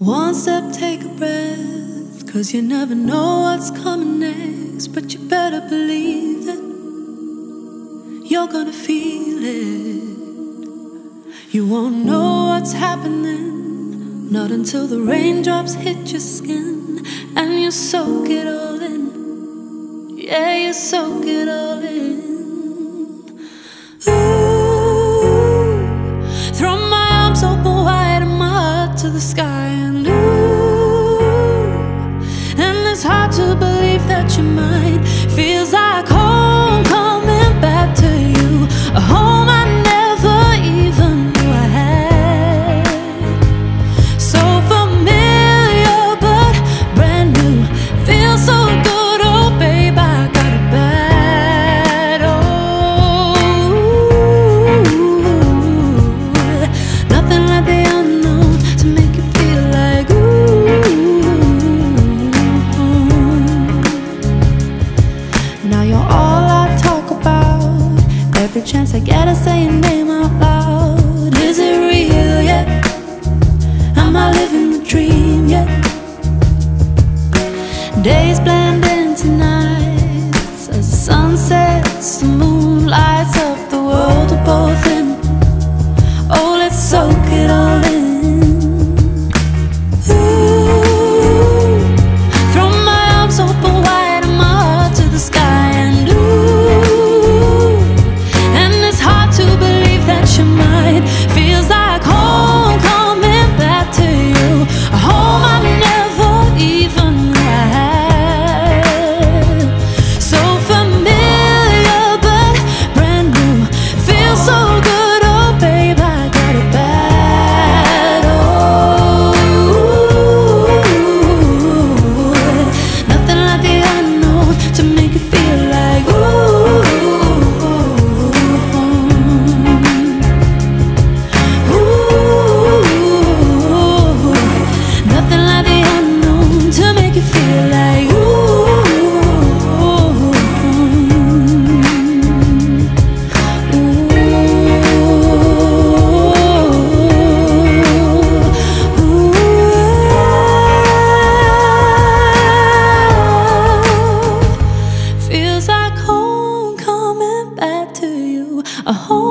One step, take a breath, cause you never know what's coming next. But you better believe it, you're gonna feel it. You won't know what's happening, not until the raindrops hit your skin and you soak it all in. Yeah, you soak it all in. Believe that Every chance I get, I say your name out loud. Is it real yet? Am I living the dream yet? Days blend into nights as the sun sets, the moon lights a home.